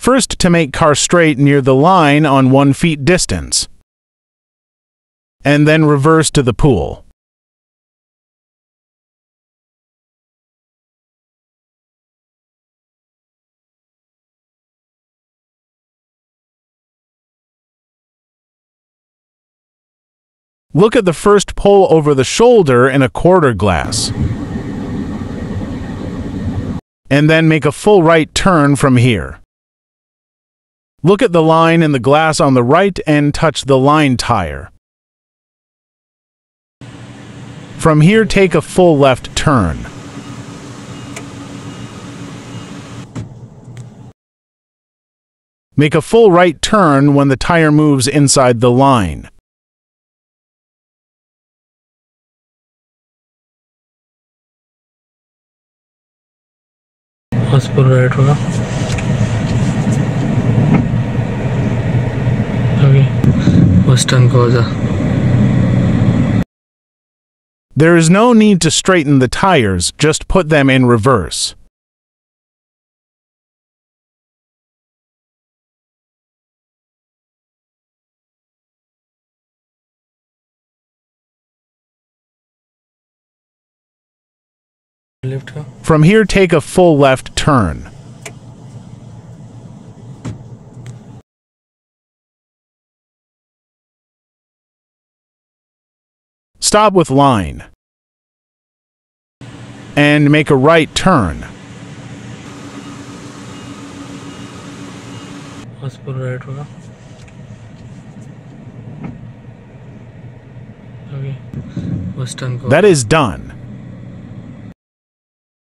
First, to make car straight near the line on 1 feet distance. And then reverse to the pool. Look at the first pull over the shoulder in a quarter glass. And then make a full right turn from here. Look at the line in the glass on the right and touch the line tire. From here, take a full left turn. Make a full right turn when the tire moves inside the line. Let's put it right western There is no need to straighten the tires, just put them in reverse. From here, take a full left turn. stop with line and make a right turn. right होगा okay. That is done.